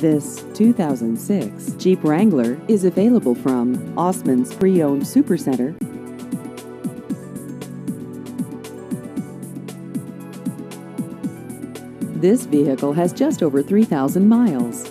This 2006 Jeep Wrangler is available from Osman's Pre-Owned Supercenter. This vehicle has just over 3,000 miles.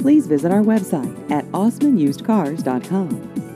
Please visit our website at osmanusedcars.com.